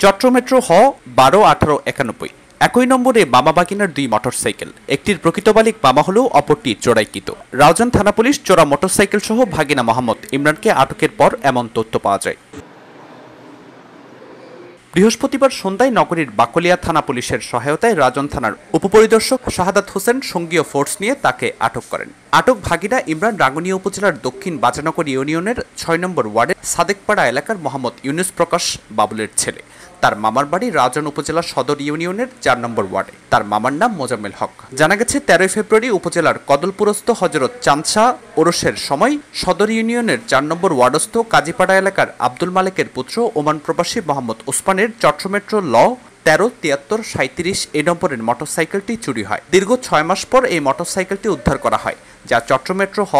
চট্র metro হ, বারো, আঠারো, একানব্বই। একই নম্বরে মামা বাগিনার দুই মোটরসাইকেল। একটির প্রকৃত মালিক মামা হলেও অপরটি চোরাইকৃত। রাউজান থানা পুলিশ চোরা মোটরসাইকেল সহ ভাগিনা মোহাম্মদ ইমরানকে আটকের পর এমন তথ্য পাওয়া যায়। বৃহস্পতিবার সন্ধ্যায় নগরীর বাকলিয়া থানা পুলিশের সহায়তায় রাজন থানার উপপরিদর্শক শাহাদাত হোসেন সঙ্গীয় ফোর্স নিয়ে তাকে আটক করেন। আটক ভাগিরা ইমরান রাঙ্গুনিয়া উপজেলার দক্ষিণ বাজানগর ইউনিয়নের ছয় নম্বর ওয়ার্ডের সাদেকপাড়া এলাকার মোহাম্মদ ইউনুস প্রকাশ বাবুলের ছেলে। তার মামার বাড়ি রাজন উপজেলা সদর ইউনিয়নের চার নম্বর ওয়ার্ডে। তার মামার নাম মোজাম্মেল হক। জানা গেছে, তেরোই ফেব্রুয়ারি উপজেলার কদলপুরস্থ হজরত চাঁদশা ওরসের সময় সদর ইউনিয়নের চার নম্বর ওয়ার্ডস্থ কাজীপাড়া এলাকার আব্দুল মালিকের পুত্র ওমান প্রবাসী মোহাম্মদ ওসমানের চট্টমেট্রো ল তেরো, তিয়াত্তর সাঁত্রিশ এই নম্বরের মোটরসাইকেলটি চুরি হয়। দীর্ঘ ছয় মাস পর এই মোটরসাইকেলটি উদ্ধার করা হয়, যা চট্টমেট্রো হ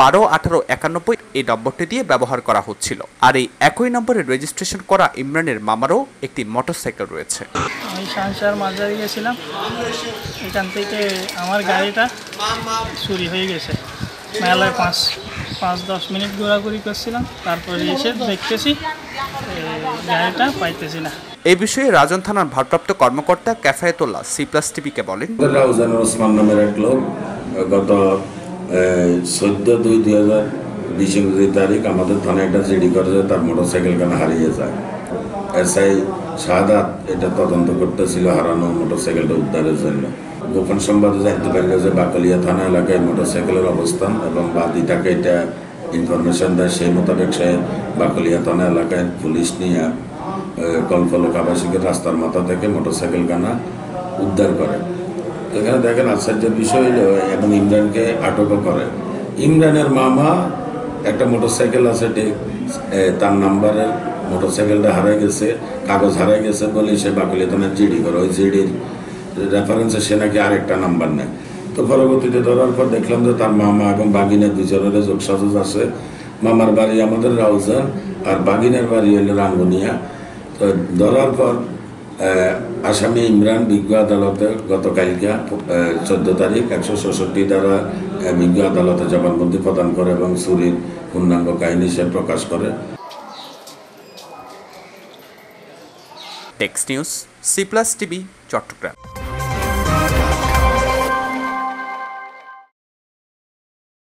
বারো, আঠারো, একানব্বই এই নম্বরটি দিয়ে ব্যবহার করা হচ্ছিল। আর এই একই নম্বরে রেজিস্ট্রেশন করা ইমরানের মামারও একটি মোটরসাইকেল রয়েছে। আমি সানসার মাঝারি গেছিলাম। এখান থেকে আমার গাড়িটা চুরি হয়ে গেছে। মেলায় পাঁচ পাঁচ, দশ মিনিট ঘোরাঘুরি করছিলাম। তারপরে এসে দেখতেছি এ, গাড়িটা পাইতেছি না। এই বিষয়ে রাজন থানার ভারপ্রাপ্ত কর্মকর্তা ক্যাফায়েতুল্লাহ সি প্লাস টিভিকে বলেন। রাউজানুর ওসমান নামের এক লোক গত চোদ্দ দুই দুই হাজার বিশ ইংরেজি তারিখ আমাদের থানায় একটা জিডি করে যে তার মোটর সাইকেল কেন হারিয়ে যায়। এসআই শাহাদাত এটা তদন্ত করতেছিল হারানো মোটর সাইকেলটা উদ্ধারের জন্য। গোপন সংবাদে জানতে পারল যে বাকলিয়া থানা এলাকায় মোটর সাইকেলের অবস্থান এবং বাদি তাকে এটা ইনফরমেশন দেয়, সেই মোতাবেক সে বাকলিয়া থানা এলাকায় পুলিশ নিয়ে কলফলক আবাসিকের রাস্তার মাথা থেকে মোটর সাইকেল কানা উদ্ধার করে। এখানে দেখেন আশ্চর্যের বিষয় হলো এবং ইমরানকে আটকও করে। ইমরানের মামা একটা মোটরসাইকেল আছে ঠিক তার নাম্বারের মোটরসাইকেলটা হারাই গেছে, কাগজ হারাই গেছে বলে সে বাকুলি থানার জিডি করে। ওই জিডির রেফারেন্সে সে নাকি আরেকটা নাম্বার নেয়। তো পরবর্তীতে ধরার পর দেখলাম যে তার মামা এবং বাগিনের দুজনের যোগসাজস আছে। মামার বাড়ি আমাদের রাউজান আর বাগিনের বাড়ি হলো রাঙ্গুনিয়া। তো ধরার পর আসামি ইমরান বিজ্ঞ আদালতে গতকালকে চোদ্দ তারিখ একশো ষষট্টি দ্বারা বিজ্ঞ আদালতে জবানবন্দি প্রদান করে এবং চুরির পূর্ণাঙ্গ কাহিনী সে প্রকাশ করে। Text news, C plus TV, Chittagong.